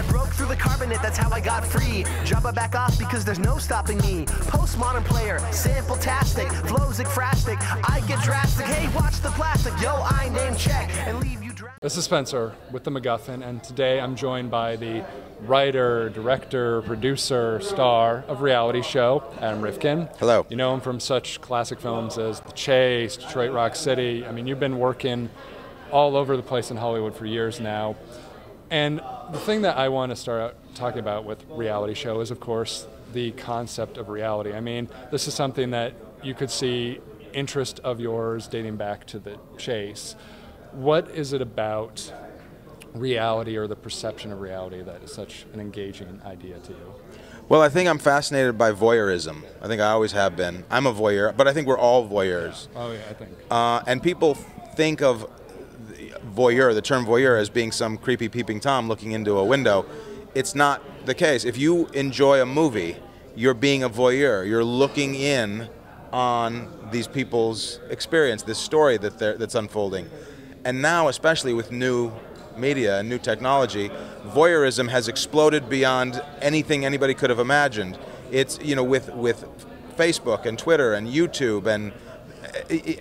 I broke through the carbonate, that's how I got free. Drop back off because there's no stopping me. Postmodern player, sample-tastic, flows ekphrastic. I get drastic, hey, watch the plastic. Yo, I name check and leave you drastic. This is Spencer with the MacGuffin, and today I'm joined by the writer, director, producer, star of reality show, Adam Rifkin. Hello. You know him from such classic films as The Chase, Detroit Rock City. I mean, you've been working all over the place in Hollywood for years now. And the thing that I want to start out talking about with reality show is, of course, the concept of reality. I mean, this is something that you could see interest of yours dating back to The Chase. What is it about reality or the perception of reality that is such an engaging idea to you? Well, I think I'm fascinated by voyeurism. I think I always have been. I'm a voyeur, but I think we're all voyeurs. Oh, yeah, I think. Uh, and people think of voyeur, the term voyeur, as being some creepy peeping Tom looking into a window. It's not the case. If you enjoy a movie, you're being a voyeur. You're looking in on these people's experience, this story that that's unfolding. And now, especially with new media and new technology, voyeurism has exploded beyond anything anybody could have imagined. It's you know with with Facebook and Twitter and YouTube and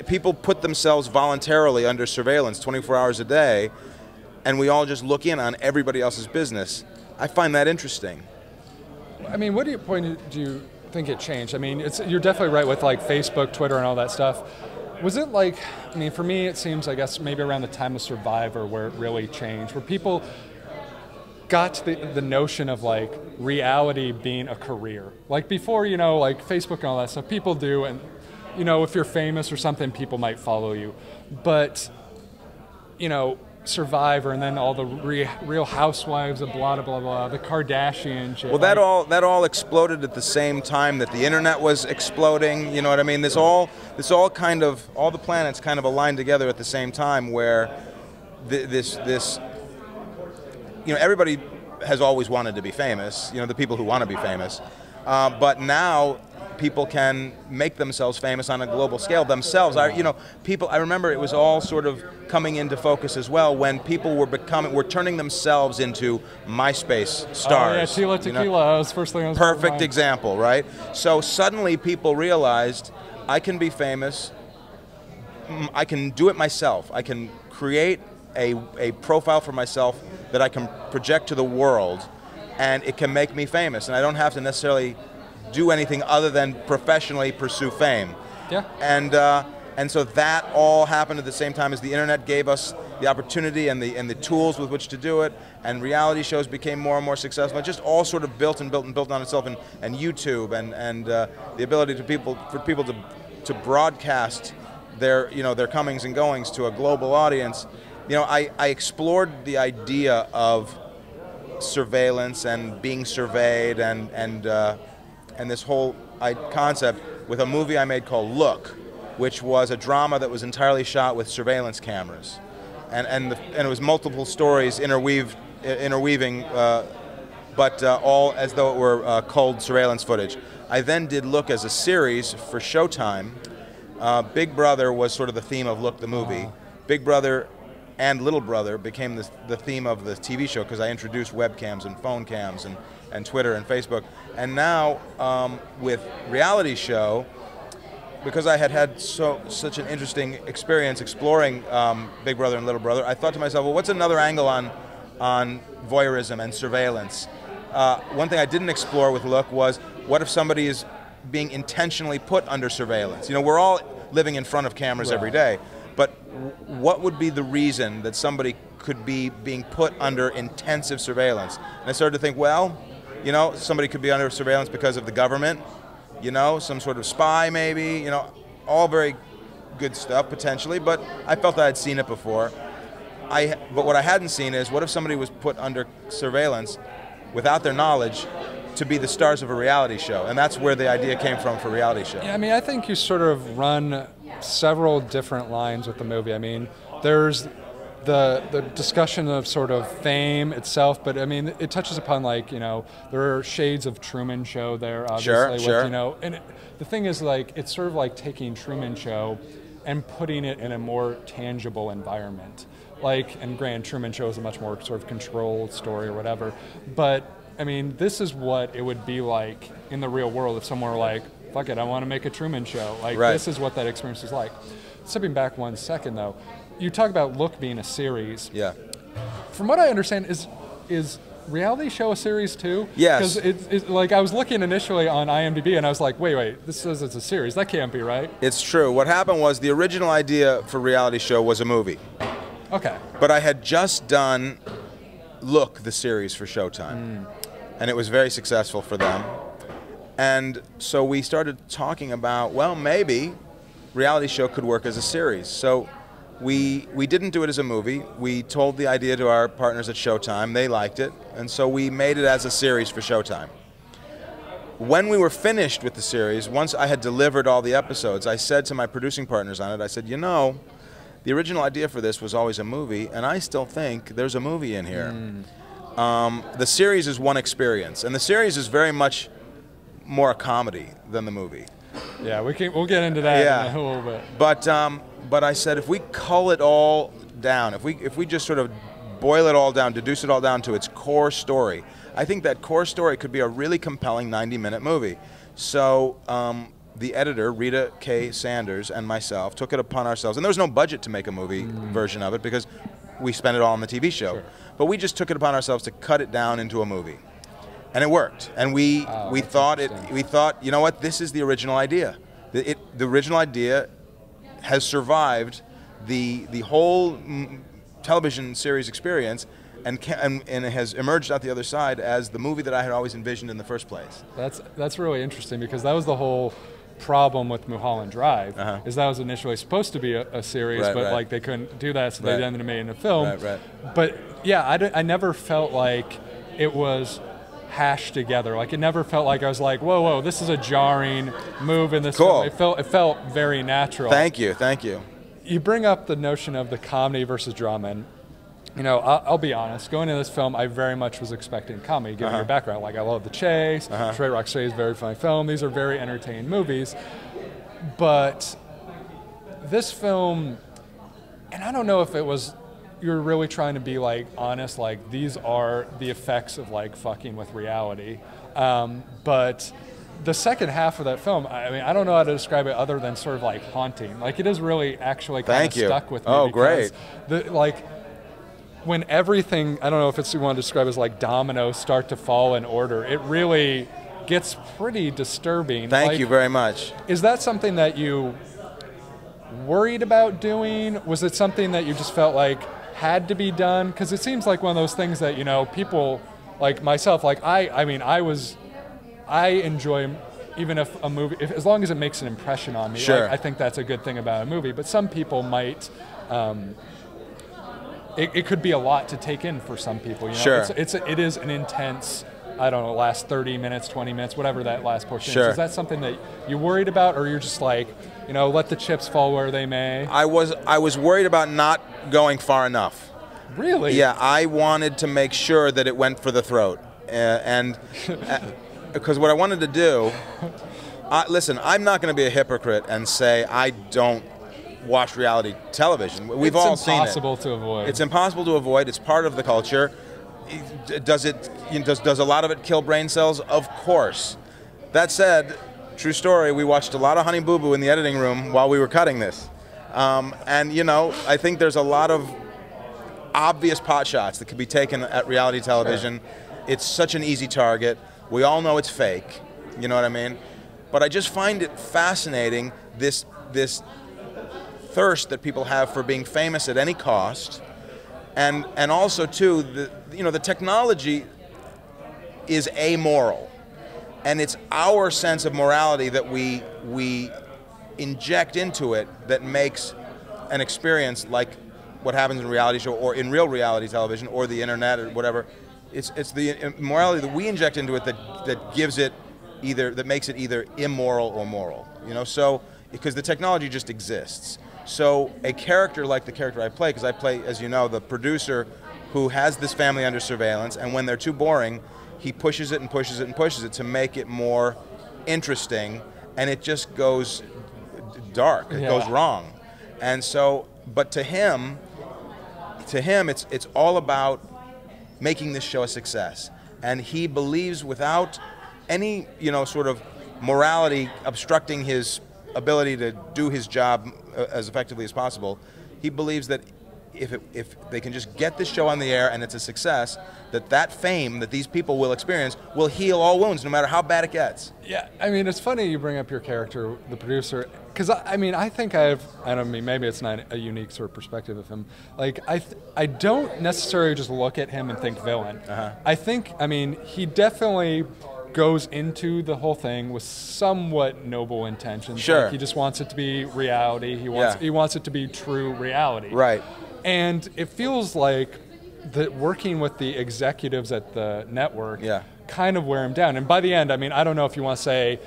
people put themselves voluntarily under surveillance 24 hours a day, and we all just look in on everybody else's business. I find that interesting. I mean, what do you point do you think it changed? I mean, you're definitely right with like Facebook, Twitter, and all that stuff. Was it like, I mean, for me, it seems, I guess, maybe around the time of Survivor where it really changed, where people got the, the notion of like reality being a career. Like before, you know, like Facebook and all that stuff, people do, and, you know, if you're famous or something, people might follow you. But, you know, Survivor, and then all the re- Real Housewives of blah blah blah blah, the Kardashian shit. Well, that all that all exploded at the same time that the internet was exploding. You know what I mean? This all this all kind of all the planets kind of aligned together at the same time, where th- this this you know everybody has always wanted to be famous. You know the people who want to be famous, uh, but now people can make themselves famous on a global scale themselves. I, you know, people. I remember it was all sort of coming into focus as well when people were becoming, were turning themselves into MySpace stars. Oh yeah, Tila Tequila. You know? was first thing. I was Perfect example, right? So suddenly people realized I can be famous. I can do it myself. I can create a, a profile for myself that I can project to the world, and it can make me famous. And I don't have to necessarily do anything other than professionally pursue fame. Yeah. And uh, and so that all happened at the same time as the internet gave us the opportunity and the and the tools with which to do it. And reality shows became more and more successful. It just all sort of built and built and built on itself. And, and YouTube and and uh, the ability to people for people to to broadcast their you know their comings and goings to a global audience. You know, I, I explored the idea of surveillance and being surveyed and and uh, and this whole concept with a movie I made called Look, which was a drama that was entirely shot with surveillance cameras, and and, the, and it was multiple stories interweaved interweaving, uh, but uh, all as though it were uh, cold surveillance footage. I then did Look as a series for Showtime. Uh, Big Brother was sort of the theme of Look the movie. Big Brother and Little Brother became the, the theme of the TV show because I introduced webcams and phone cams and, and Twitter and Facebook. And now um, with reality show, because I had had so such an interesting experience exploring um, Big Brother and Little Brother, I thought to myself, well, what's another angle on on voyeurism and surveillance? Uh, one thing I didn't explore with Look was what if somebody is being intentionally put under surveillance? You know, we're all living in front of cameras right. every day. But what would be the reason that somebody could be being put under intensive surveillance? And I started to think, well, you know, somebody could be under surveillance because of the government, you know, some sort of spy maybe, you know, all very good stuff potentially, but I felt I had seen it before. I, but what I hadn't seen is what if somebody was put under surveillance without their knowledge to be the stars of a reality show? And that's where the idea came from for reality show. Yeah, I mean, I think you sort of run several different lines with the movie. I mean, there's the the discussion of sort of fame itself, but I mean, it touches upon like you know there are shades of Truman Show there, obviously. Sure, with, sure. You know, and it, the thing is like it's sort of like taking Truman Show and putting it in a more tangible environment. like, and Grand Truman Show is a much more sort of controlled story or whatever. But I mean, this is what it would be like in the real world if someone were like, "Fuck it, I want to make a Truman Show." Like, Right. this is what that experience is like. Stepping back one second, though, you talk about Look being a series. Yeah. From what I understand, is is reality show a series too? Yes. Because it's it, like I was looking initially on IMDb and I was like, wait, wait, this says it's a series. That can't be right. It's true. What happened was the original idea for reality show was a movie. Okay. But I had just done Look, the series for Showtime. Hmm. And it was very successful for them. And so we started talking about, well, maybe reality show could work as a series. So we we didn't do it as a movie. We told the idea to our partners at Showtime. They liked it. And so we made it as a series for Showtime. When we were finished with the series, once I had delivered all the episodes, I said to my producing partners on it, I said, "You know, the original idea for this was always a movie, and I still think there's a movie in here. Um, the series is one experience, and the series is very much more a comedy than the movie. Yeah, we can we'll get into that Yeah. in a little bit. But um, but I said if we cull it all down, if we if we just sort of boil it all down, deduce it all down to its core story, I think that core story could be a really compelling 90-minute movie. So. Um, the editor, Rita K. Sanders, and myself took it upon ourselves, and there was no budget to make a movie version of it because we spent it all on the TV show. Sure. But we just took it upon ourselves to cut it down into a movie, and it worked. And we Oh, we thought it. We thought, you know what? This is the original idea. The, it, the original idea has survived the the whole television series experience, and, ca- and and has emerged out the other side as the movie that I had always envisioned in the first place. That's that's really interesting because that was the whole problem with Mulholland Drive. Uh-huh. Is that was initially supposed to be a, a series, Right, but right. like they couldn't do that, so Right. they ended up making a film. But yeah, I, d- I never felt like it was hashed together. Like it never felt like I was like, whoa, whoa, this is a jarring move in this Cool. film. It felt it felt very natural. Thank you, thank you. you bring up the notion of the comedy versus drama, and you know, I'll, I'll be honest. Going into this film, I very much was expecting comedy, given your uh-huh. background. Like, I love The Chase. Uh-huh. Trey Rock a very funny film. These are very entertaining movies, but this film, and I don't know if it was you're really trying to be like honest, like these are the effects of like fucking with reality, um, but the second half of that film, I mean, I don't know how to describe it other than sort of like haunting. Like it is really actually kind Thank of you. stuck with me. Oh, great. The, like when everything, I don't know if it's you want to describe as like dominoes start to fall in order. It really gets pretty disturbing. Thank Like, you very much. Is that something that you worried about doing? Was it something that you just felt like had to be done? Because it seems like one of those things that you know people like myself. Like I, I mean, I was, I enjoy even if a movie, if, as long as it makes an impression on me. Sure. Like, I think that's a good thing about a movie. But some people might. Um, it, it could be a lot to take in for some people. You know? Sure. It's, it's it is an intense. I don't know, last 30 minutes, 20 minutes, whatever that last portion Sure. is. Is that something that you're worried about, or you're just like, you know, let the chips fall where they may? I was I was worried about not going far enough. Really? Yeah, I wanted to make sure that it went for the throat, uh, and because what I wanted to do, I, listen, I'm not going to be a hypocrite and say I don't watch reality television. We've it's all seen it. It's impossible to avoid. It's impossible to avoid. It's part of the culture. Does it? You know, does does a lot of it kill brain cells? Of course. That said, true story. We watched a lot of Honey Boo Boo in the editing room while we were cutting this, um, and you know, I think there's a lot of obvious pot shots that could be taken at reality television. It's such an easy target. We all know it's fake. You know what I mean? But I just find it fascinating this this thirst that people have for being famous at any cost, and and also too the you know the technology is amoral, and it's our sense of morality that we we inject into it that makes an experience like what happens in reality show or in real reality television or the internet or whatever. It's it's the uh, morality that we inject into it that that gives it either that makes it either immoral or moral. You know, so because the technology just exists. So a character like the character I play, because I play, as you know, the producer who has this family under surveillance, and when they're too boring, he pushes it and pushes it and pushes it to make it more interesting, and it just goes dark. It Yeah. goes wrong. And so, but to him, to him, it's it's all about making this show a success, and he believes without any you know sort of morality obstructing his ability to do his job uh, as effectively as possible. He believes that if, it, if they can just get this show on the air and it's a success, that that fame that these people will experience will heal all wounds, no matter how bad it gets. Yeah, I mean, it's funny you bring up your character, the producer, because I, I, mean, I think I have. I don't mean maybe it's not a unique sort of perspective of him. Like I, th- I don't necessarily just look at him and think villain. Uh-huh. I think, I mean, he definitely goes into the whole thing with somewhat noble intentions. Sure. Like he just wants it to be reality. He wants Yeah. he wants it to be true reality. Right. And it feels like that working with the executives at the network Yeah. kind of wear him down. And by the end, I mean, I don't know if you want to say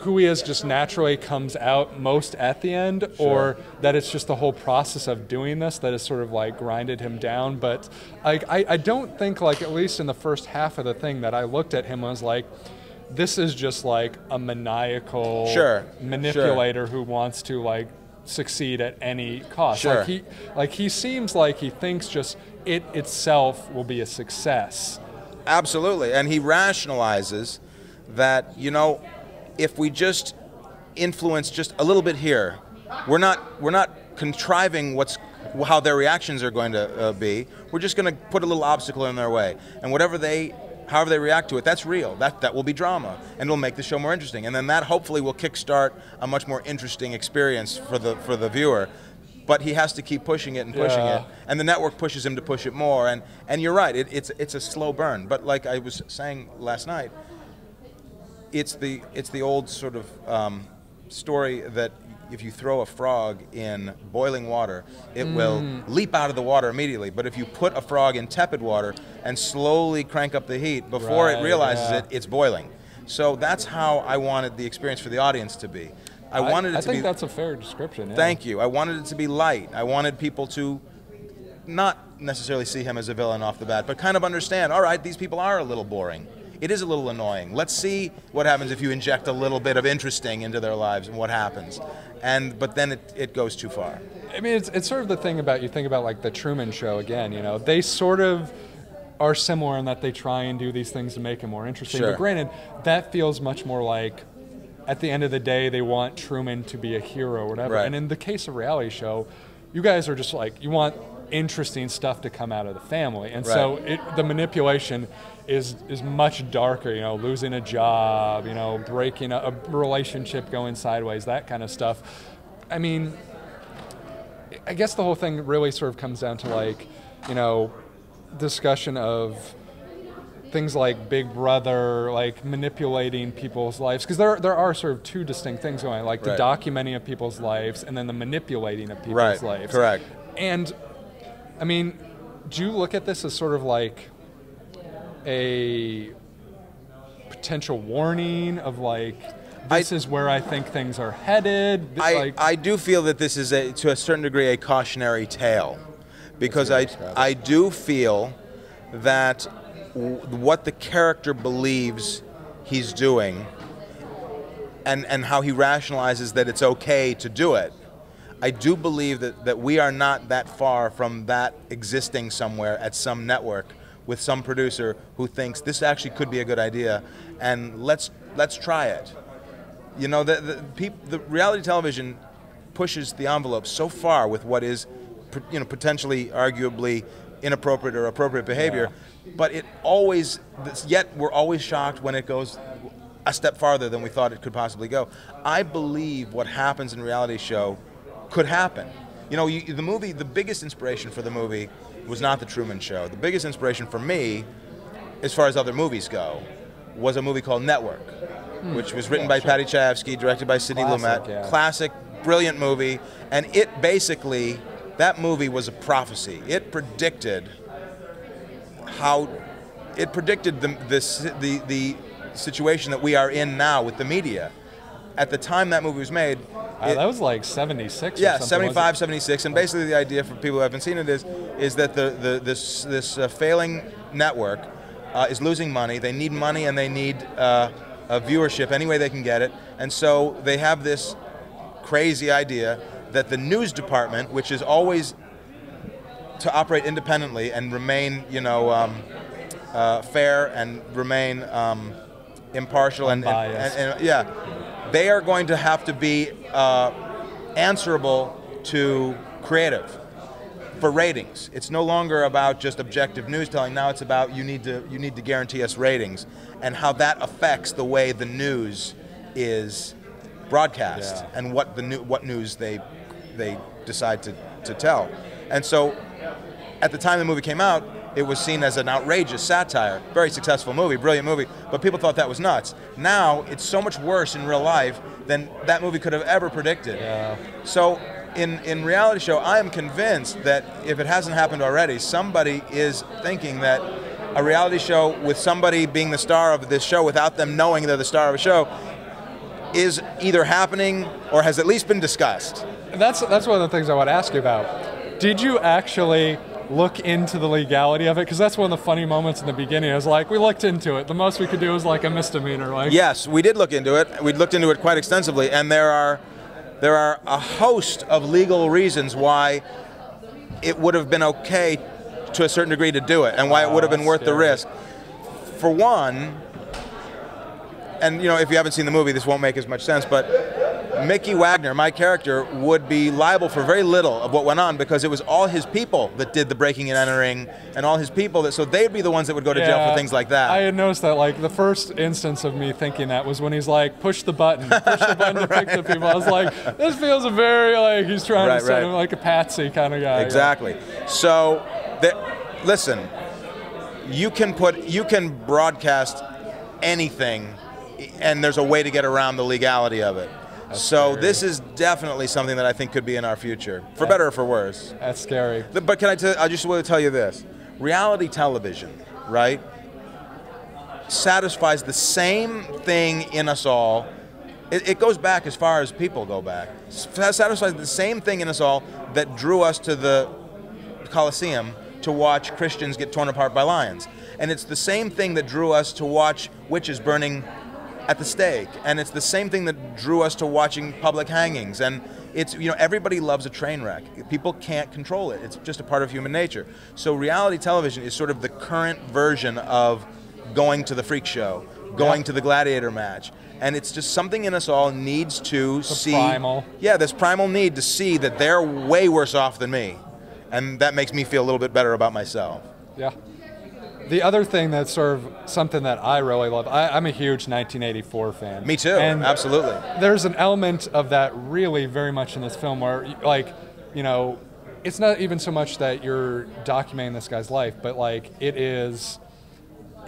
who he is just naturally comes out most at the end or that it's just the whole process of doing this that has sort of like grinded him down. But like, I, I don't think like at least in the first half of the thing that I looked at him was like, this is just like a maniacal Sure, manipulator who wants to like succeed at any cost. Sure. Like he like he seems like he thinks just it itself will be a success. Absolutely. And he rationalizes that, you know, if we just influence just a little bit here, we're not we're not contriving what's how their reactions are going to uh, be. We're just going to put a little obstacle in their way. And whatever they however they react to it, that's real. That that will be drama and it'll make the show more interesting. And then that hopefully will kickstart a much more interesting experience for the for the viewer. But he has to keep pushing it and pushing Yeah. it and the network pushes him to push it more. And and you're right, it, it's it's a slow burn. But like I was saying last night, it's the it's the old sort of um, story that if you throw a frog in boiling water, it mm. will leap out of the water immediately. But if you put a frog in tepid water and slowly crank up the heat before it realizes yeah. it, it's boiling. So that's how I wanted the experience for the audience to be. I wanted it I to be. I think that's a fair description. Yeah. Thank you. I wanted it to be light. I wanted people to not necessarily see him as a villain off the bat, but kind of understand, all right, these people are a little boring. It is a little annoying. Let's see what happens if you inject a little bit of interesting into their lives and what happens. And but then it, it goes too far. I mean, it's, it's sort of the thing about you think about like the Truman Show again. You know, they sort of are similar in that they try and do these things to make it more interesting. Sure. But granted, that feels much more like at the end of the day they want Truman to be a hero or whatever. Right. And in the case of reality show, you guys are just like you want interesting stuff to come out of the family, and so it, the manipulation is is much darker. You know, losing a job, you know, breaking a, a relationship going sideways, that kind of stuff. I mean, I guess the whole thing really sort of comes down to like, you know, discussion of things like Big Brother, like manipulating people's lives, because there there are sort of two distinct things going, on, like the documenting of people's lives and then the manipulating of people's Right, lives. correct. And I mean, do you look at this as sort of like a potential warning of like this is where I think things are headed? I, like, I do feel that this is a, to a certain degree a cautionary tale because I. I do feel that w- what the character believes he's doing and, and how he rationalizes that it's okay to do it. I do believe that, that we are not that far from that existing somewhere at some network with some producer who thinks this actually could be a good idea and let's let's try it. You know, the, the, peop, the reality television pushes the envelope so far with what is, you know, potentially, arguably inappropriate or appropriate behavior, but it always, yet we're always shocked when it goes a step farther than we thought it could possibly go. I believe what happens in reality show could happen. You know, you, the movie, the biggest inspiration for the movie was not the Truman Show. The biggest inspiration for me, as far as other movies go, was a movie called Network, hmm. which was written by Paddy Chayefsky, directed by Sidney Lumet. yeah. Classic, brilliant movie, and it basically that movie was a prophecy. It predicted how it predicted the, the, the, the situation that we are in now with the media. At the time that movie was made, uh, it- that was like 76 yeah, something, 75, 76, and basically the idea for people who haven't seen it is is that the, the this this uh, failing network uh, is losing money. They need money and they need uh, a viewership any way they can get it, and so they have this crazy idea that the news department, which is always to operate independently and remain, you know, um, uh, fair and remain um, impartial and, and, and- and- yeah, they are going to have to be uh, answerable to creative for ratings. It's no longer about just objective news telling. Now it's about you need to you need to guarantee us ratings and how that affects the way the news is broadcast Yeah. and what the new what news they they decide to, to tell. And so at the time the movie came out, it was seen as an outrageous satire. Very successful movie, brilliant movie, but people thought that was nuts. Now it's so much worse in real life than that movie could have ever predicted. Yeah. So in, in reality show, I am convinced that if it hasn't happened already, somebody is thinking that a reality show with somebody being the star of this show without them knowing they're the star of a show is either happening or has at least been discussed. That's that's one of the things I want to ask you about. Did you actually look into the legality of it? Because that's one of the funny moments in the beginning. I was like, we looked into it. The most we could do was like a misdemeanor. Like, Yes, we did look into it. We looked into it quite extensively, and there are there are a host of legal reasons why it would have been okay to a certain degree to do it, and why it would have been worth the ah, risk. For one, and you know, if you haven't seen the movie, this won't make as much sense, but Mickey Wagner, my character, would be liable for very little of what went on because it was all his people that did the breaking and entering, and all his people that so they'd be the ones that would go to jail for things like that. I had noticed that. Like the first instance of me thinking that was when he's like, push the button, push the button to pick the people. I was like, this feels very like he's trying Right, to right. him like a patsy kind of guy. Exactly. So, that, listen, you can put you can broadcast anything, and there's a way to get around the legality of it. So scary. this is definitely something that I think could be in our future, for better or for worse. That's scary. But can I tell? I just want to tell you this: reality television, right, satisfies the same thing in us all. It, it goes back as far as people go back. S- Satisfies the same thing in us all that drew us to the Colosseum to watch Christians get torn apart by lions, and it's the same thing that drew us to watch witches burning at the stake, and it's the same thing that drew us to watching public hangings. And it's you know everybody loves a train wreck. People can't control it. It's just a part of human nature. So reality television is sort of the current version of going to the freak show, going Yeah. to the gladiator match. And it's just something in us all needs to see. primal. Yeah, this primal need to see that they're way worse off than me, and that makes me feel a little bit better about myself. Yeah. The other thing that's sort of something that I really love, I, I'm a huge 1984 fan. Me too. And absolutely. there's an element of that really very much in this film where, like, you know, it's not even so much that you're documenting this guy's life, but like it is.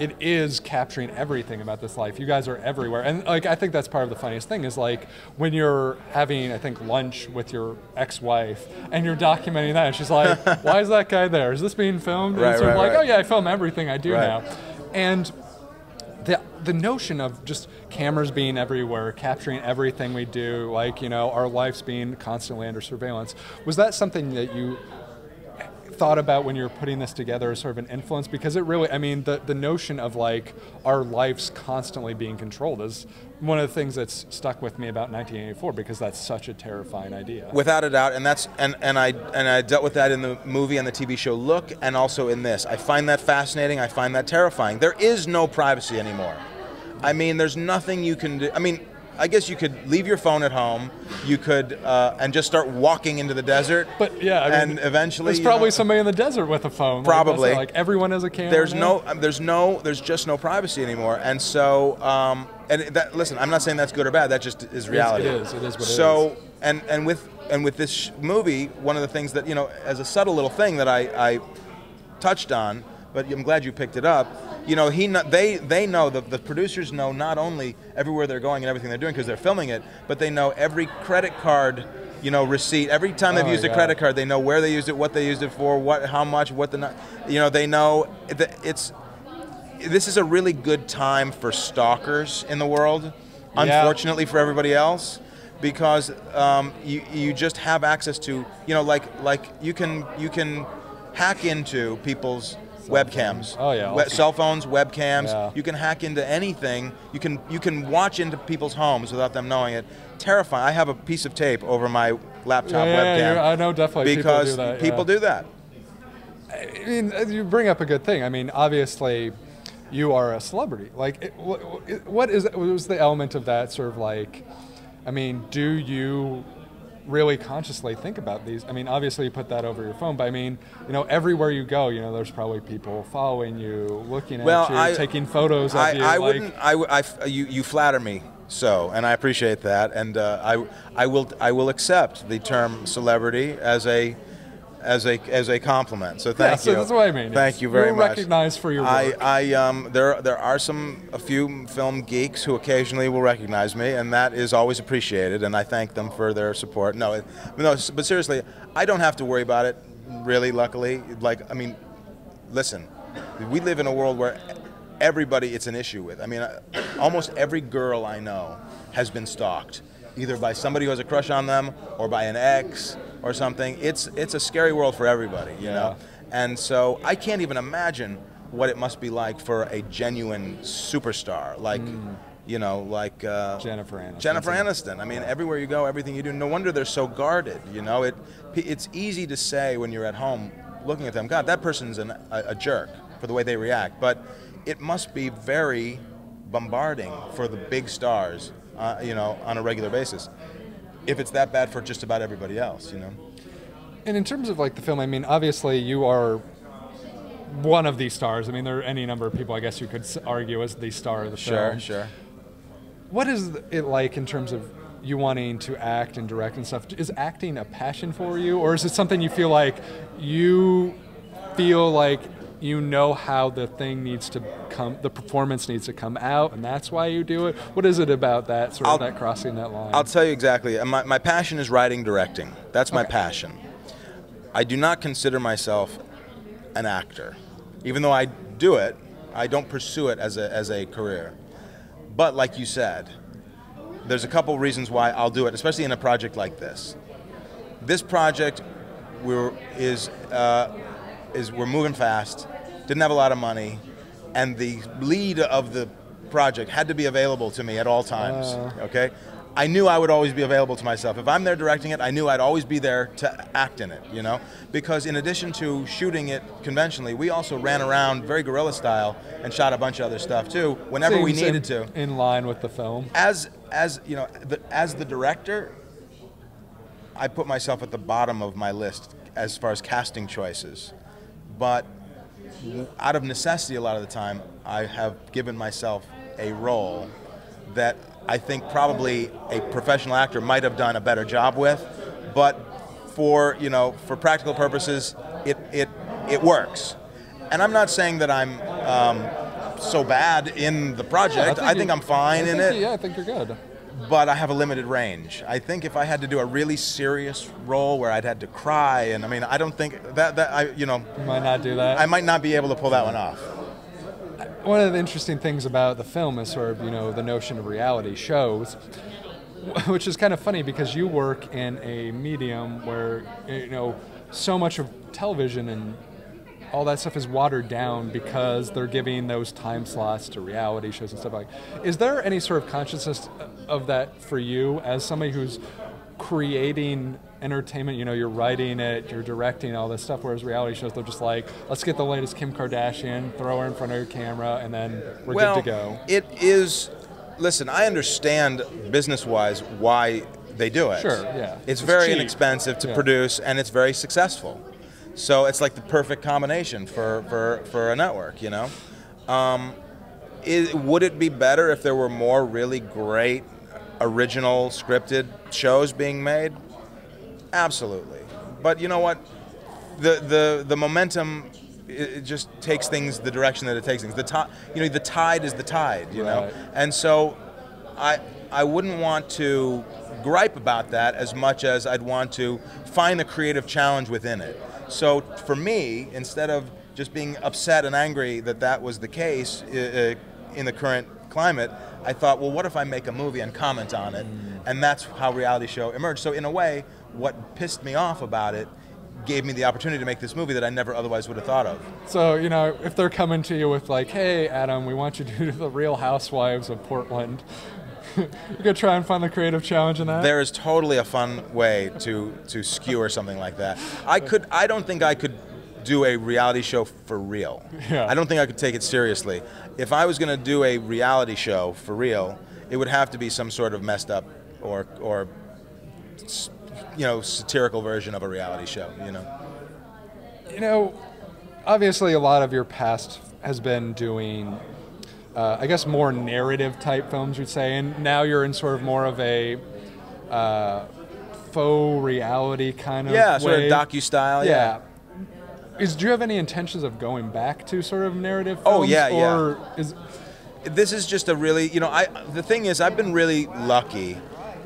It is capturing everything about this life. You guys are everywhere, and like I think that's part of the funniest thing is like when you're having, I think, lunch with your ex-wife, and you're documenting that, and she's like, "Why is that guy there? Is this being filmed?" And Right, so I'm right, like, right. "Oh yeah, I film everything I do Right. now," and the the notion of just cameras being everywhere, capturing everything we do, like you know, our lives being constantly under surveillance, was that something that you thought about when you were putting this together as sort of an influence? Because it really, I mean, the the notion of like our lives constantly being controlled is one of the things that's stuck with me about 1984 because that's such a terrifying idea. Without a doubt, and that's and, and I and I dealt with that in the movie and the TV show Look, and also in this. I find that fascinating. I find that terrifying. There is no privacy anymore. I mean, there's nothing you can do. I mean, I guess you could leave your phone at home. You could uh, and just start walking into the desert. But yeah, I mean, and eventually, there's probably know, somebody in the desert with a phone. Probably. it, Like, everyone has a camera. there's now. no um, there's no there's just no privacy anymore and so um, and that listen i'm not saying that's good or bad that just is reality it is. It is what it so and and with and with this sh- movie one of the things that you know as a subtle little thing that i i touched on but i'm glad you picked it up you know he they they know the, the producers know not only everywhere they're going and everything they're doing because they're filming it but they know every credit card you know receipt. Every time they've Oh, used a credit card they know where they used it what they used it for what how much what the you know they know that it's this is a really good time for stalkers in the world unfortunately for everybody else because um, you, you just have access to you know like like you can you can hack into people's webcams Oh, yeah, We- cell phones webcams Yeah. you can hack into anything you can you can watch into people's homes without them knowing it terrifying i have a piece of tape over my laptop Yeah, yeah, webcam you're- I know definitely people because do that, people yeah. do that I mean, uh, you bring up a good thing. I mean, obviously, you are a celebrity. Like, it, what, what is what was the element of that sort of like? I mean, do you really consciously think about these? I mean, obviously, you put that over your phone, but I mean, you know, everywhere you go, you know, there's probably people following you, looking at you, I- taking photos of I, you. I like, wouldn't. I, I, you, you flatter me so, and I appreciate that. And uh, I, I will, I will accept the term celebrity as a, as a, as a compliment. So thank yeah, so you. that's what I mean. Thank you very you're much. recognized for your I, work. I, I um, there, there are some, a few film geeks who occasionally will recognize me, and that is always appreciated. And I thank them for their support. No, it, no, but seriously, I don't have to worry about it. Really, luckily, like, I mean, listen, we live in a world where everybody it's an issue with. I mean, uh, almost every girl I know has been stalked, either by somebody who has a crush on them or by an ex or something. It's it's a scary world for everybody, you know. And so I can't even imagine what it must be like for a genuine superstar like. You know, like uh, Jennifer Aniston. Jennifer Aniston. I mean, everywhere you go, everything you do. No wonder they're so guarded. You know, it it's easy to say when you're at home looking at them, God, that person's an, a, a jerk for the way they react. But it must be very bombarding for the big stars, uh, you know, on a regular basis. If it's that bad for just about everybody else, you know. And in terms of like the film, I mean, obviously you are one of these stars. I mean, there are any number of people I guess you could argue as the star of the Sure, film. Sure, sure. What is it like in terms of you wanting to act and direct and stuff? Is acting a passion for you, or is it something you feel like you feel like you know how the thing needs to come, the performance needs to come out, and that's why you do it? What is it about that sort of I'll- that crossing that line? I'll tell you exactly. Uh, My, my passion is writing, directing. That's my Okay. passion. I do not consider myself an actor. Even though I do it, I don't pursue it as a, as a career. But like you said, there's a couple reasons why I'll do it, especially in a project like this. This project we're, is, uh, is we're moving fast, didn't have a lot of money, and the lead of the project had to be available to me at all times. Uh. okay, I knew I would always be available to myself. If I'm there directing it, I knew I'd always be there to act in it. You know, because in addition to shooting it conventionally, we also ran around very guerrilla style and shot a bunch of other stuff too. Whenever we needed in, to in line with the film. as as you know the, as the director i put myself at the bottom of my list as far as casting choices but out of necessity a lot of the time i have given myself a role that i think probably a professional actor might have done a better job with. But for you know for practical purposes it it it works. And i'm not saying that i'm um, so bad in the project. I think, you- i'm fine I in it. Yeah, I think you're good. But I have a limited range. I think if I had to do a really serious role where I'd had to cry, and I mean, I don't think that that I, you know, You might not do that. I might not be able to pull that one off. one of the interesting things about the film is sort of you know the notion of reality shows which is kind of funny because you work in a medium where you know so much of television and all that stuff is watered down because they're giving those time slots to reality shows and stuff like is there any sort of consciousness of that for you as somebody who's creating entertainment you know you're writing it you're directing all this stuff whereas reality shows they're just like let's get the latest kim kardashian throw her in front of your camera and then we're well, good to go it is. Listen, I understand business-wise why they do it. Sure, yeah. It's, It's very cheap. inexpensive to Yeah. produce, and it's very successful. So it's like the perfect combination for for, for a network, you know. Um, would it be better if there were more really great original scripted shows being made? Absolutely. But you know what? The the the momentum it just takes things the direction that it takes things. The tide, you know, the tide is the tide, you know. And so I I wouldn't want to gripe about that as much as I'd want to find a creative challenge within it. So for me, instead of just being upset and angry that that was the case uh, in the current climate, I thought, well, what if I make a movie and comment on it? Mm. And that's how reality show emerged. So in a way, what pissed me off about it gave me the opportunity to make this movie that I never otherwise would have thought of. So, you know, if they're coming to you with like, "Hey, Adam, we want you to do the Real Housewives of Portland," you could try and find the creative challenge in that. There is totally a fun way to to skewer something like that. I could I don't think I could do a reality show for real. Yeah. I don't think I could take it seriously. If I was going to do a reality show for real, it would have to be some sort of messed up or or you know satirical version of a reality show. You know. You know, obviously, a lot of your past has been doing, uh, I guess, more narrative type films, you'd say, and now you're in sort of more of a uh, faux reality kind of Yeah, sort of way. docu style. Yeah. Is do you have any intentions of going back to sort of narrative? Oh, films, yeah, yeah. Or is this is just a really you know i the thing is i've been really lucky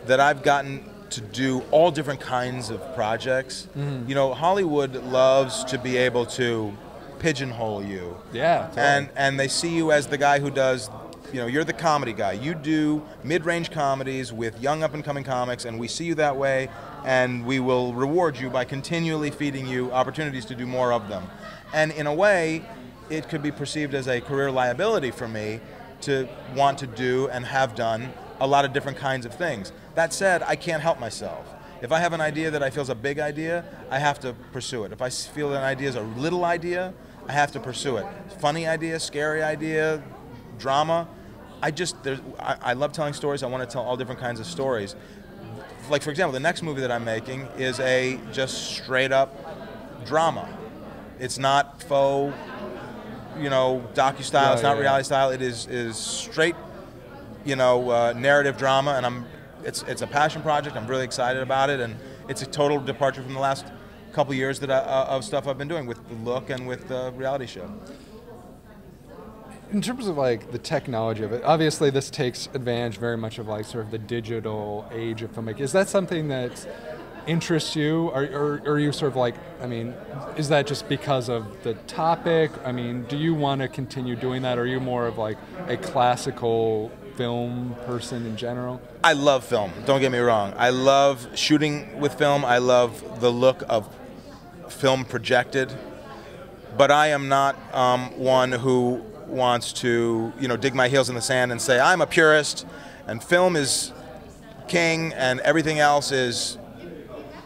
that i've gotten to do all different kinds of projects Mm-hmm. you know hollywood loves to be able to pigeonhole you yeah, totally. and and they see you as the guy who does you know you're the comedy guy you do mid-range comedies with young up and coming comics and we see you that way and we will reward you by continually feeding you opportunities to do more of them and in a way it could be perceived as a career liability for me to want to do and have done a lot of different kinds of things that said i can't help myself if I have an idea that I feel is a big idea, I have to pursue it. If I feel that an idea is a little idea, I have to pursue it. Funny idea, scary idea, drama. I just there's I, I love telling stories. I want to tell all different kinds of stories. Like for example, the next movie that I'm making is a just straight up drama. It's not faux, you know, docu style. Yeah, it's not yeah, reality style. It is is straight you know, uh, narrative drama, and I'm it's it's a passion project. I'm really excited about it, and it's a total departure from the last couple years that I, uh, of stuff I've been doing with the look and with the reality show. In terms of like the technology of it, obviously this takes advantage very much of like sort of the digital age of filmmaking. Is that something that interests you, or, or, or are you sort of like, I mean, is that just because of the topic? I mean, do you want to continue doing that, or are you more of like a classical film person in general? I love film. Don't get me wrong. I love shooting with film. I love the look of film projected. But I am not um, one who wants to, you know, dig my heels in the sand and say I'm a purist, and film is king, and everything else is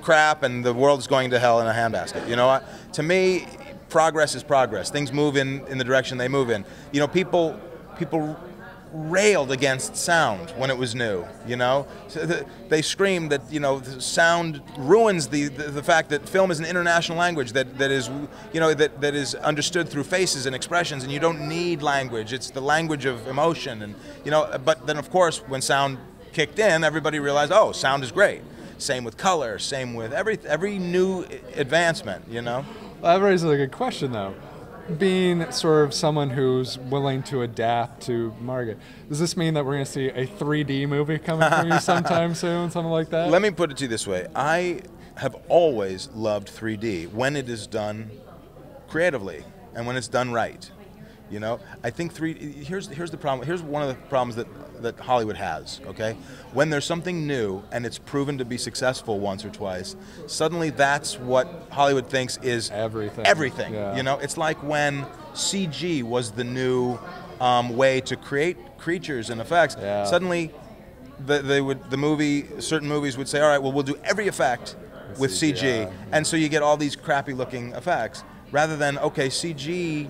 crap, and the world is going to hell in a handbasket. You know, I, to me, progress is progress. Things move in in the direction they move in. You know, people people railed against sound when it was new. You know, so th- they screamed that you know the sound ruins the, the the fact that film is an international language that that is you know that that is understood through faces and expressions, and you don't need language. It's the language of emotion, and you know. Uh, but then of course, when sound kicked in, everybody realized, oh, sound is great. Same with color. Same with every every new uh, advancement. You know. That raises a good question, though. Being sort of someone who's willing to adapt to Margaret, does this mean that we're going to see a 3D movie coming from you sometime soon, something like that? Let me put it to you this way: I have always loved 3D when it is done creatively and when it's done right. You know, I think three. Here's here's the problem. Here's one of the problems that that Hollywood has. Okay, when there's something new and it's proven to be successful once or twice, suddenly that's what Hollywood thinks is Everything. Everything. Yeah. You know, it's like when CG was the new um, way to create creatures and effects. Yeah. Suddenly, the, they would the movie certain movies would say, all right, well we'll do every effect with CG, CG, and so you get all these crappy looking effects rather than okay, CG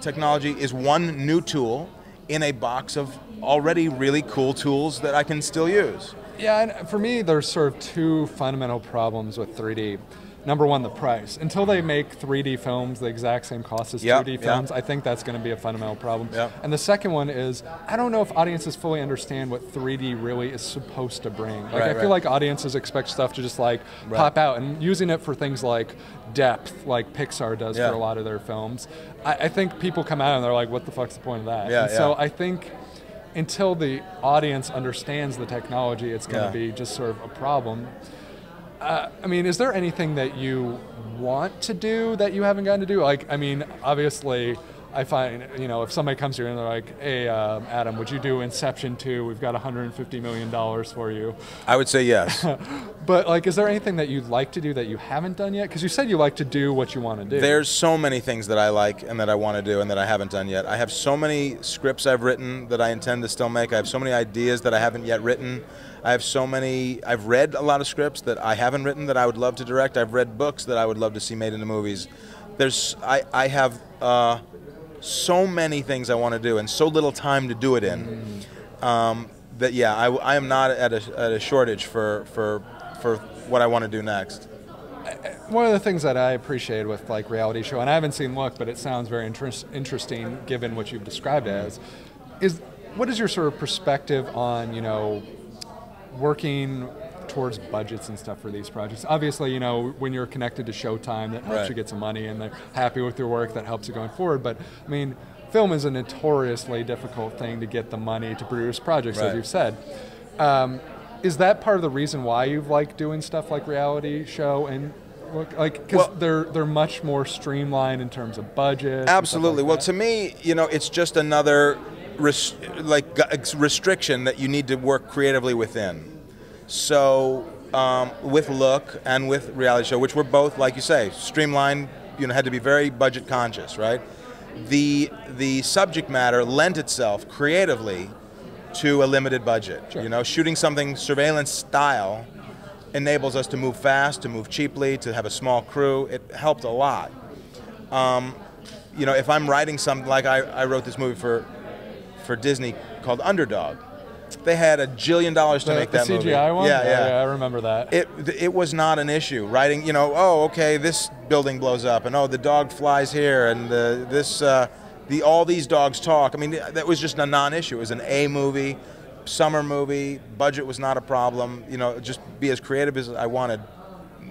technology is one new tool in a box of already really cool tools that I can still use. Yeah, and for me, there's sort of two fundamental problems with 3D. Number one, the price. Until they make 3D films the exact same cost as Yep, 2D yep. films, I think that's going to be a fundamental problem. Yep. And the second one is I don't know if audiences fully understand what 3D really is supposed to bring. Like Right, I feel right. like audiences expect stuff to just like Right. pop out, and using it for things like depth, like Pixar does Yeah. for a lot of their films. I, I think people come out and they're like, "What the fuck's the point of that?" Yeah, and so. I think until the audience understands the technology, it's going Yeah. to be just sort of a problem. Uh, I mean, is there anything that you want to do that you haven't gotten to do? Like, I mean, obviously, I find, you know, if somebody comes here and they're like, hey, um, Adam, would you do Inception 2? We've got $150 million for you. I would say yes. But, like, is there anything that you'd like to do that you haven't done yet? Because you said you like to do what you want to do. There's so many things that I like and that I want to do and that I haven't done yet. I have so many scripts I've written that I intend to still make. I have so many ideas that I haven't yet written. I have so many. I've read a lot of scripts that I haven't written that I would love to direct. I've read books that I would love to see made into movies. there's I, I have uh, so many things I want to do and so little time to do it in um, that yeah I, I am not at a, at a shortage for for for what I want to do next. One of the things that I appreciate with like reality show, and I haven't seen Look, but it sounds very interest, interesting given what you've described as, is what is your sort of perspective on you know working towards budgets and stuff for these projects. Obviously, you know, when you're connected to Showtime, that helps Right. you get some money, and they're happy with your work, that helps you going forward. But I mean, film is a notoriously difficult thing to get the money to produce projects, as you've said. Um, is that part of the reason why you've liked doing stuff like reality show and look like because Well- they're they're much more streamlined in terms of budget. Absolutely. like well, that? to me, you know, it's just another res- like restriction that you need to work creatively within. So um, with Look and with reality show, which were both, like you say, streamlined, you know, had to be very budget conscious, right? The the subject matter lent itself creatively to a limited budget. Sure. You know, shooting something surveillance style enables us to move fast, to move cheaply, to have a small crew. It helped a lot you know, if I'm writing something like I, I wrote this movie for for Disney called Underdog, they had a jillion dollars to the, make the that CGI movie. one. Yeah, yeah. I remember that. It it was not an issue. Writing, you know, oh, okay, this building blows up, and oh, the dog flies here, and uh, this uh, the all these dogs talk. I mean, that was just a non-issue. It was an A movie, summer movie. Budget was not a problem. You know, just be as creative as I wanted.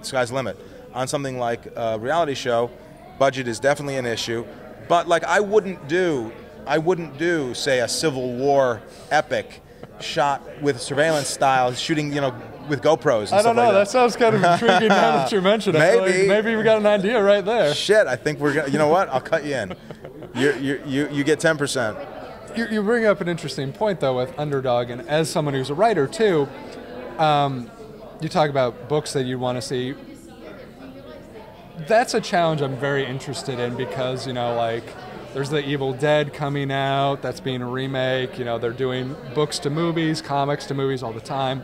Sky's the limit. On something like a reality show, budget is definitely an issue. But like, I wouldn't do, I wouldn't do, say, a Civil War epic shot with surveillance style, shooting, you know, with GoPros. And I don't know. Like that sounds kind of intriguing now that you mentioned it. Feel like Maybe. maybe we got an idea right there. Shit, I think we're gonna. You know what? I'll cut you in. You're, you're, you you get ten percent. You, you bring up an interesting point though with underdog, and as someone who's a writer too, um, you talk about books that you want to see. That's a challenge I'm very interested in because you know, like, there's the Evil Dead coming out. That's being a remake. You know, they're doing books to movies, comics to movies all the time.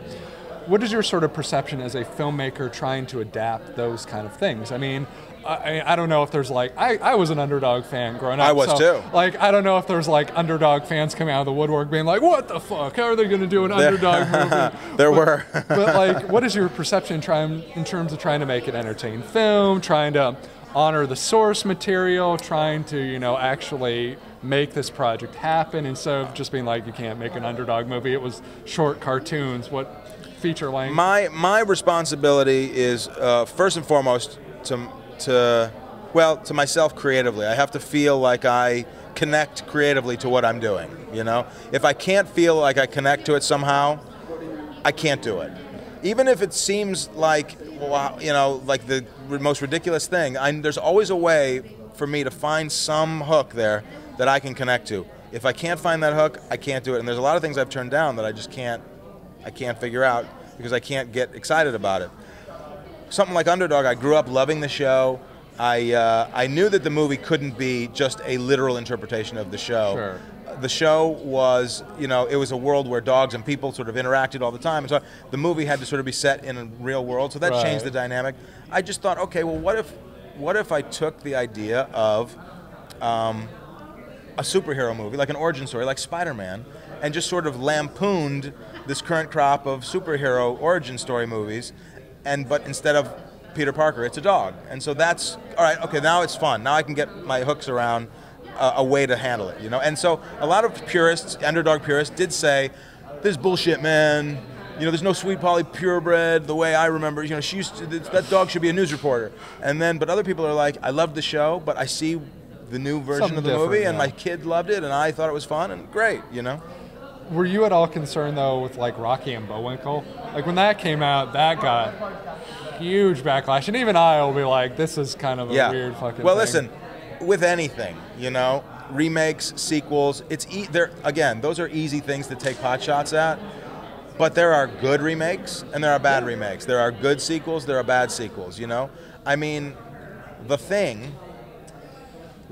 What is your sort of perception as a filmmaker trying to adapt those kind of things? I mean, I, I don't know if there's like I, I was an underdog fan growing up. I was so, too. Like I don't know if there's like underdog fans coming out of the woodwork being like, "What the fuck? How are they going to do an underdog movie?" There were. but like, what is your perception trying, in terms of trying to make an entertaining film, trying to honor the source material, trying to you know actually make this project happen instead of just being like, you can't make an underdog movie. It was short cartoons. What feature length? my my responsibility is uh, first and foremost to to well to myself creatively. I have to feel like I connect creatively to what I'm doing. You know, if I can't feel like I connect to it somehow, I can't do it. Even if it seems like you know, like the most ridiculous thing, I, there's always a way for me to find some hook there that I can connect to. If I can't find that hook, I can't do it. And there's a lot of things I've turned down that I just can't I can't figure out because I can't get excited about it. Something like Underdog, I grew up loving the show. I, uh, I knew that the movie couldn't be just a literal interpretation of the show. Sure. The show was, you know, it was a world where dogs and people sort of interacted all the time. And so the movie had to sort of be set in a real world. So that Right. changed the dynamic. I just thought, okay, well, what if, what if I took the idea of um, a superhero movie, like an origin story, like Spider-Man, and just sort of lampooned this current crop of superhero origin story movies, and but instead of Peter Parker, it's a dog, and so that's all right. Okay, now it's fun. Now I can get my hooks around uh, a way to handle it, you know. And so a lot of purists, underdog purists, did say, "This is bullshit, man." You know, there's no Sweet Polly purebred the way I remember. You know, she used to, that dog should be a news reporter. And then, but other people are like, I love the show, but I see the new version Something of the movie, and my kid loved it, and I thought it was fun and great. You know, Were you at all concerned though with like Rocky and Bullwinkle? Like when that came out, that got huge backlash, and even I will be like, "This is kind of a yeah. weird fucking." well, thing. listen, with anything, you know, remakes, sequels, it's e- they're again, those are easy things to take pot shots at. But there are good remakes and there are bad remakes. There are good sequels, there are bad sequels. You know, I mean, The Thing.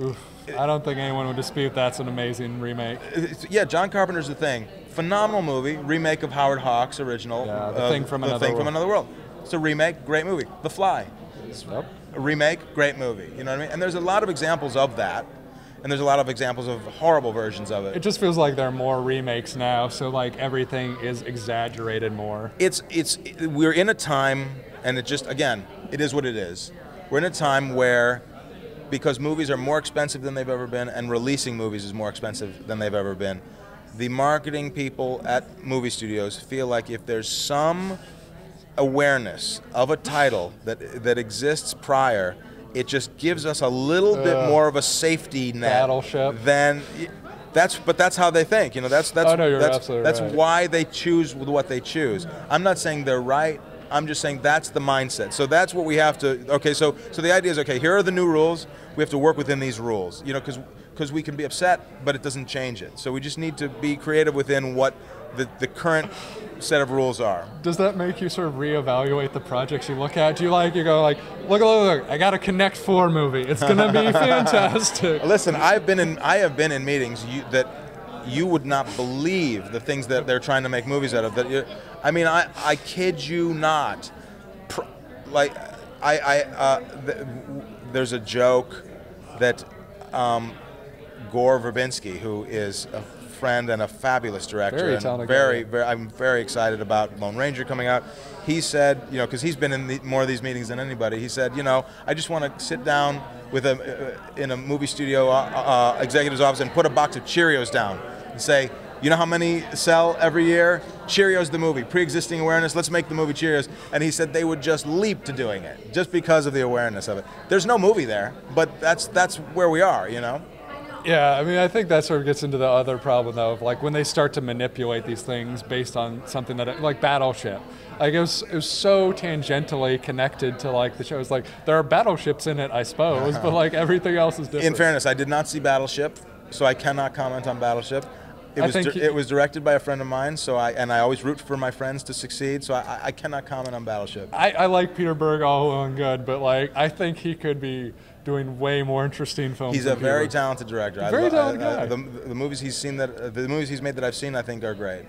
Oof. I don't think anyone would dispute that's an amazing remake. Uh, yeah, John Carpenter's The Thing. Phenomenal movie, remake of Howard Hawks' original. Yeah, The Thing from The Another Thing from World. Another World. It's a remake, great movie. The Fly. Yep. Remake, great movie. You know what I mean? And there's a lot of examples of that, and there's a lot of examples of horrible versions of It it. just feels like there are more remakes now, so like everything is exaggerated more. It's it's we're in a time, and it just again, it is what it is. We're in a time where. Because movies are more expensive than they've ever been, and releasing movies is more expensive than they've ever been. The marketing people at movie studios feel like if there's some awareness of a title that that exists prior, it just gives us a little bit uh, more of a safety net. Battleship. Than that's but that's how they think. You know, that's that's Oh, no, that's, absolutely that's right. why they choose what they choose. I'm not saying they're right. I'm just saying that's the mindset. So that's what we have to. Okay, so so the idea is okay. Here are the new rules. We have to work within these rules. You know, because because we can be upset, but it doesn't change it. So we just need to be creative within what the, the current set of rules are. Does that make you sort of reevaluate the projects you look at? Do you like you go like, look, look, look, I got a Connect Four movie. It's gonna be fantastic. Listen, I've been in I have been in meetings you, that you would not believe the things that they're trying to make movies out of. That I mean, I, I kid you not. Pr- like I, I uh, th- there's a joke that um, Gore Verbinski, who is a friend and a fabulous director, Very talented very, guy. very, I'm very excited about Lone Ranger coming out. He said, you know, because he's been in the, more of these meetings than anybody. He said, you know, I just want to sit down with a uh, in a movie studio uh, uh, executive's office and put a box of Cheerios down and say, you know how many sell every year? Cheerios the movie, pre-existing awareness. Let's make the movie Cheerios. And he said they would just leap to doing it just because of the awareness of it. There's no movie there, but that's that's where we are, you know. Yeah, I mean, I think that sort of gets into the other problem though, of like when they start to manipulate these things based on something that, like Battleship. Like it was, it was so tangentially connected to like the show. It's like there are battleships in it, I suppose, but like everything else is different. In fairness, I did not see Battleship, so I cannot comment on Battleship. It I was di- it was directed by a friend of mine, so I and I always root for my friends to succeed. So I, I cannot comment on Battleship. I, I like Peter Berg all well and good, but like I think he could be doing way more interesting films. He's a very talented director. I Very lo- talented I- I- guy. the, the movies he's seen that uh, the movies he's made that I've seen, I think are great.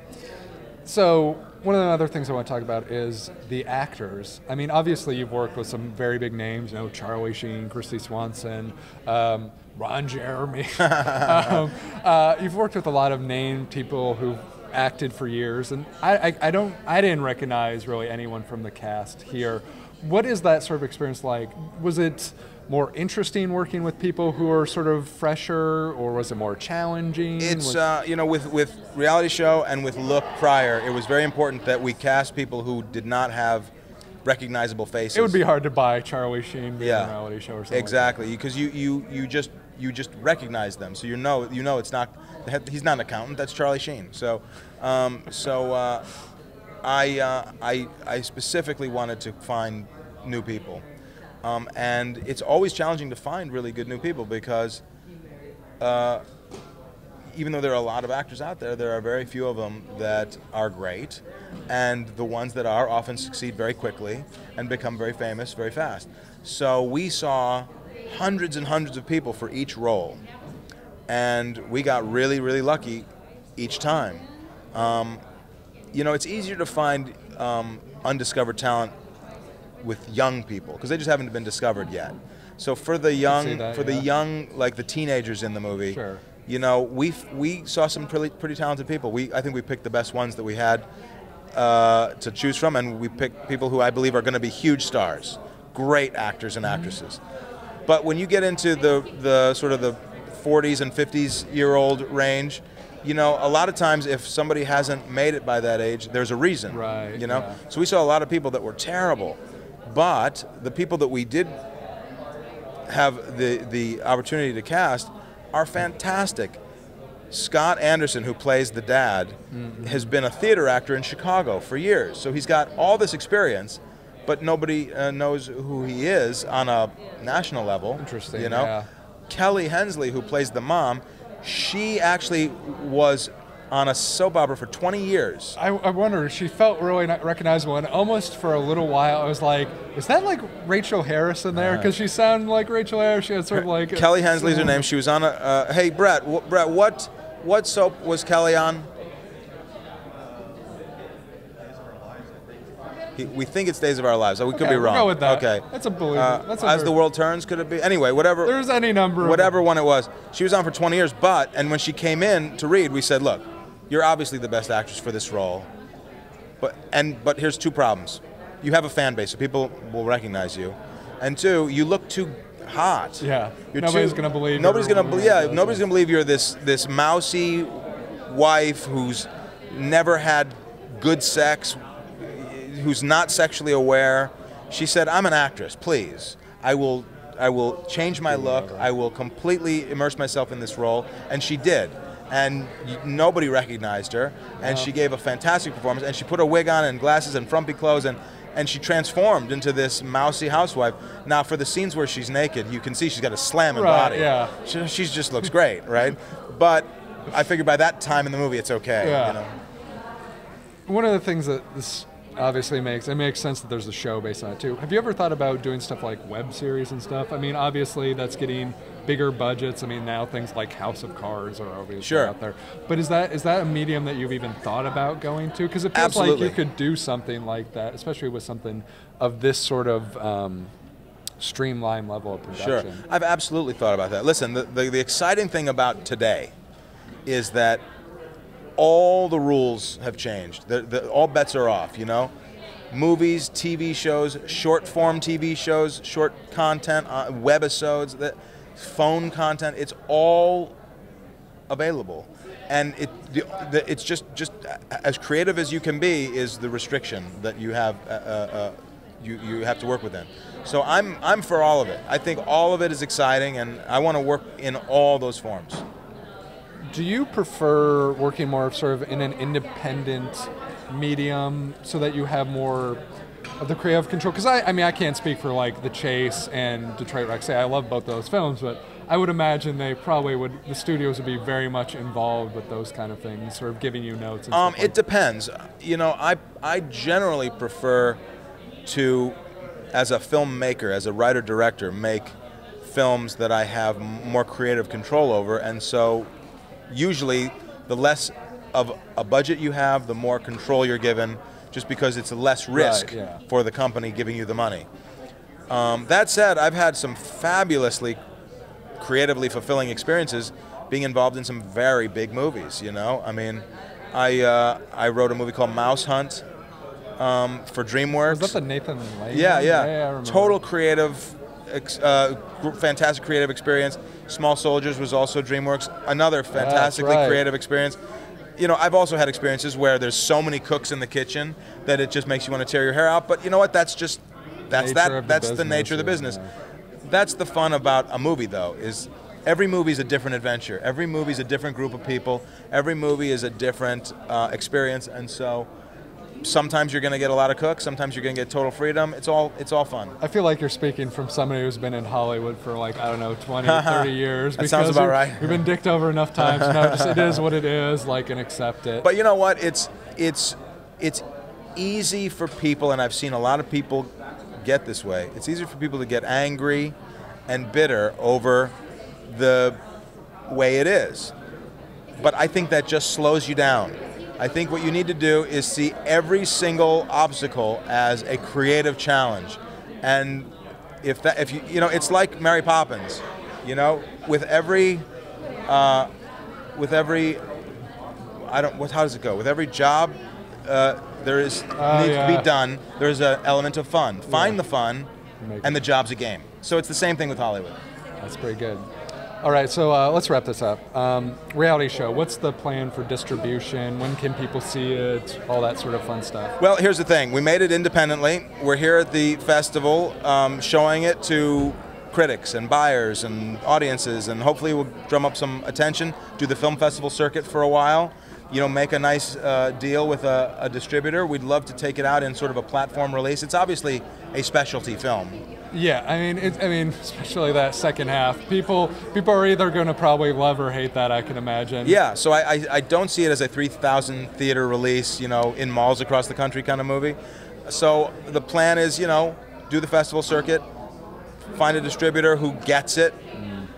So one of the other things I want to talk about is the actors. I mean, obviously you've worked with some very big names. You know, Charlie Sheen, Kristy Swanson, um, Ron Jeremy. um, uh, you've worked with a lot of named people who've acted for years, and I, I, I don't, I didn't recognize really anyone from the cast here. What is that sort of experience like? Was it more interesting working with people who are sort of fresher, or was it more challenging? It's Was- uh, you know with with reality show and with Look prior, it was very important that we cast people who did not have recognizable faces. it would be hard to buy Charlie Sheen being Yeah. a reality show or something. Exactly, because you, you, you just you just recognize them, so you know you know it's not he's not an accountant. That's Charlie Sheen. So um, so uh, I, uh, I I specifically wanted to find new people, um, and it's always challenging to find really good new people because. Uh, even though there are a lot of actors out there, there are very few of them that are great, and the ones that are often succeed very quickly and become very famous very fast. So we saw hundreds and hundreds of people for each role, and we got really, really lucky each time. Um, you know, it's easier to find um, undiscovered talent with young people because they just haven't been discovered yet. So for the young, that, for the young, like the teenagers in the movie, Sure. you know, we we saw some pretty pretty talented people. We I think we picked the best ones that we had uh, to choose from, and we picked people who I believe are going to be huge stars, great actors and actresses. But when you get into the the sort of the 40s and 50s year old range, you know, a lot of times if somebody hasn't made it by that age, there's a reason. Right, You know, yeah. so we saw a lot of people that were terrible, but the people that we did have the, the opportunity to cast are fantastic. Scott Anderson, who plays the dad, has been a theater actor in Chicago for years. So he's got all this experience, but nobody uh, knows who he is on a national level. Interesting, You know, yeah. Kelley Hensley, who plays the mom, she actually was on a soap opera for 20 years. I, I wonder. She felt really not recognizable, and almost for a little while, I was like, "Is that like Rachael Harris in there?" Because she sounded like Rachael Harris. She had sort of like Kelley Hensley's her name. She was on a. Uh, hey, Brett. Brett, what what soap was Kelley on? He, we think it's Days of Our Lives. We could Okay, be we'll wrong. go with that. Okay. That's a Uh, that's a As the world turns, could it be? Anyway, whatever. There's any number. whatever one it was. She was on for 20 years, but and when she came in to read, we said, "Look, you're obviously the best actress for this role." But and but here's two problems. You have a fan base, so people will recognize you. And two, you look too hot. Yeah. You're Nobody's too- gonna believe Nobody's gonna believe. Yeah, nobody's gonna believe you're this this mousy wife who's never had good sex, who's not sexually aware. She said, "I'm an actress. Please, I will, I will change my look. I will completely immerse myself in this role." And she did. And nobody recognized her, and she gave a fantastic performance. And she put a wig on and glasses and frumpy clothes, and and she transformed into this mousy housewife. Now, for the scenes where she's naked, you can see she's got a slamming Right, body. yeah. she, she just looks great, right? But I figured by that time in the movie, it's okay. Yeah. You know? One of the things that this obviously makes it makes sense that there's a show based on it too. Have you ever thought about doing stuff like web series and stuff? I mean, obviously that's getting bigger budgets. I mean, now things like House of Cards are obviously Sure. out there. But is that is that a medium that you've even thought about going to? Because it feels Absolutely. like you could do something like that, especially with something of this sort of um, streamlined level of Sure. production. I've absolutely thought about that. Listen, the, the, the exciting thing about today is that all the rules have changed. The, the, all bets are off, you know? Movies, TV shows, short form TV shows, short content, uh, webisodes, the, phone content, it's all available. And it, the, the, it's just, just as creative as you can be is the restriction that you have, uh, uh, uh, you, you have to work within. So I'm, I'm for all of it. I think all of it is exciting, and I want to work in all those forms. Do you prefer working more sort of in an independent medium so that you have more of the creative control? Because I, I mean, I can't speak for like The Chase and Detroit Rock. Say I love both those films, but I would imagine they probably would. The studios would be very much involved with those kind of things, sort of giving you notes. And Um, it depends. You know, I I generally prefer to, as a filmmaker, as a writer director, make films that I have more creative control over, and so usually the less of a budget you have, the more control you're given, just because it's less risk yeah. for the company giving you the money. Um, that said, I've had some fabulously creatively fulfilling experiences being involved in some very big movies. You know, I mean, I uh, I wrote a movie called Mouse Hunt um, for DreamWorks. Was that the Nathan Lane? yeah, yeah, I total creative, uh, fantastic creative experience. Small Soldiers was also DreamWorks, another fantastically right. creative experience. You know, I've also had experiences where there's so many cooks in the kitchen that it just makes you want to tear your hair out. But you know what? That's just that's Nature that the that's the nature of the business. yeah. That's the fun about a movie, though, is every movie is a different adventure. Every movie is a different group of people. Every movie is a different uh, experience, and so sometimes you're going to get a lot of cooks. Sometimes you're going to get total freedom. It's all it's all fun. I feel like you're speaking from somebody who's been in Hollywood for like I don't know 20, 30 years. That sounds because about we've- right. We've been dicked over enough times. Just it is what it is. Like and accept it. But you know what? It's it's it's easy for people, and I've seen a lot of people get this way. It's easier for people to get angry and bitter over the way it is. But I think that just slows you down. I think what you need to do is see every single obstacle as a creative challenge. And if that if you you know, it's like Mary Poppins, you know, with every uh, with every I don't. What? How does it go? With every job, uh, there is Oh, needs to be done. There's an element of fun. Find the fun, Make and it. the job's a game. So it's the same thing with Hollywood. That's pretty good. All right, so uh, let's wrap this up. Um, reality show. What's the plan for distribution? When can people see it? All that sort of fun stuff. Well, here's the thing. We made it independently. We're here at the festival, um, showing it to critics and buyers and audiences, and hopefully we'll drum up some attention. Do the film festival circuit for a while. You know, make a nice uh, deal with a, a distributor. We'd love to take it out in sort of a platform release. It's obviously a specialty film. Yeah, I mean, it, I mean, especially that second half. People, people are either going to probably love or hate that. I can imagine. Yeah, so I, I, I don't see it as a 3,000 theater release, you know, in malls across the country kind of movie. So the plan is, you know, do the festival circuit, find a distributor who gets it,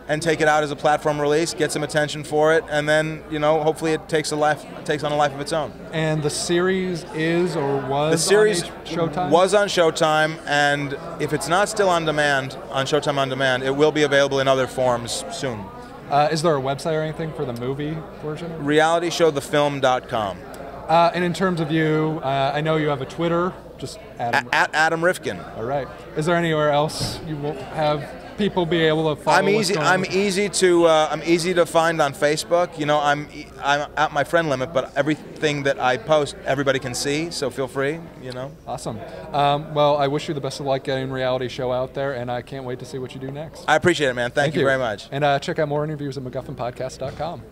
and take it out as a platform release, get some attention for it, and then you know hopefully it takes a life takes on a life of its own. And the series is or was The series on H- Showtime. was on Showtime, and if it's not still on demand on Showtime on demand, it will be available in other forms soon. Uh, is there a website or anything for the movie version? RealityShowTheFilm.com. Uh, and in terms of you, uh, I know you have a Twitter. Just Adam. At Adam Rifkin. All right. Is there anywhere else you will have people be able to follow? I'm easy. I'm on? easy to. Uh, I'm easy to find on Facebook. You know, I'm I'm at my friend limit, but everything that I post, everybody can see. So feel free. You know. Awesome. Um, well, I wish you the best of luck getting reality show out there, and I can't wait to see what you do next. I appreciate it, man. Thank, you, very much. And uh, check out more interviews at MacGuffinPodcast.com.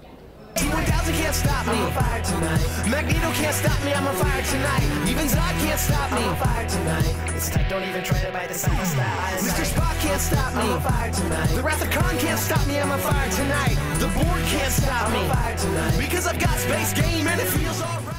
T1000 can't stop me. I'm on fire tonight. Magneto can't stop me. I'm on fire tonight. Even Zod can't stop me. I'm on fire tonight. It's tight. Don't even try to bite the side style. Mr. Spock can't stop me. I'm on fire tonight. The Wrath of Khan can't stop me. I'm on fire tonight. The Borg can't stop me. I'm on fire tonight. Because I've got space game and it feels alright.